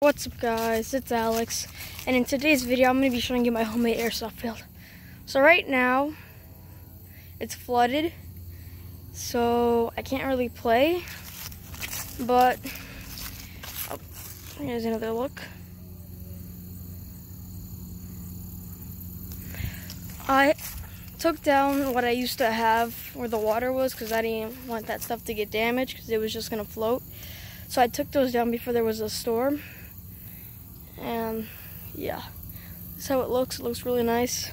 What's up guys, it's Alex, and in today's video I'm going to be showing you my homemade airsoft field. So right now, it's flooded, so I can't really play, but oh, here's another look. I took down what I used to have where the water was because I didn't want that stuff to get damaged because it was just going to float. So I took those down before there was a storm and yeah. This is how it looks it looks really nice.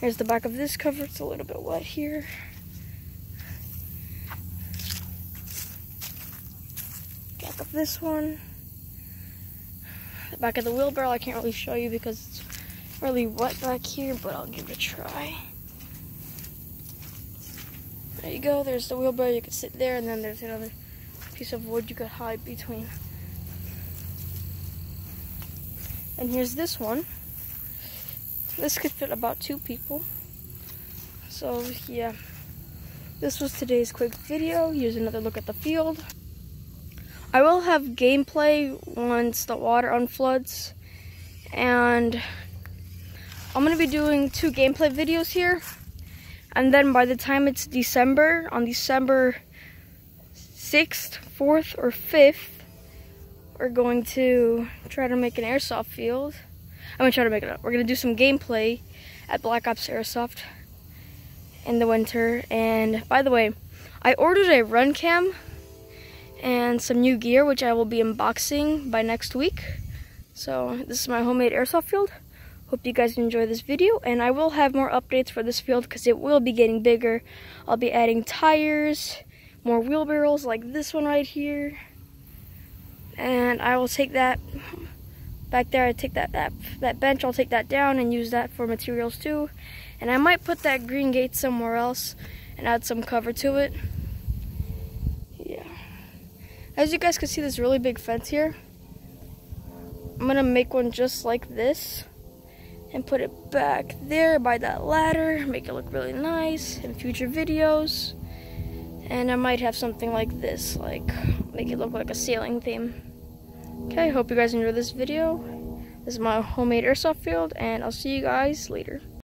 Here's the back of this cover. It's a little bit wet here. Back of this one. The back of the wheelbarrow I can't really show you because it's really wet back here but I'll give it a try. There you go. There's the wheelbarrow. You can sit there and then there's another piece of wood you could hide between and here's this one. This could fit about two people. So yeah, this was today's quick video. Here's another look at the field. I will have gameplay once the water unfloods. And I'm going to be doing two gameplay videos here. And then by the time it's December, on December 6th, 4th, or 5th, we're going to try to make an airsoft field. I'm gonna try to make it up. We're gonna do some gameplay at Black Ops Airsoft in the winter. And by the way, I ordered a RunCam and some new gear, which I will be unboxing by next week. So this is my homemade airsoft field. Hope you guys enjoy this video, and I will have more updates for this field because it will be getting bigger. I'll be adding tires, more wheelbarrows like this one right here and I will take that back there. I take that, that that bench. I'll take that down and use that for materials too. And I might put that green gate somewhere else and add some cover to it. Yeah. As you guys can see this really big fence here. I'm gonna make one just like this and put it back there by that ladder. Make it look really nice in future videos. And I might have something like this like make it look like a ceiling theme Okay, hope you guys enjoyed this video. This is my homemade airsoft field, and I'll see you guys later.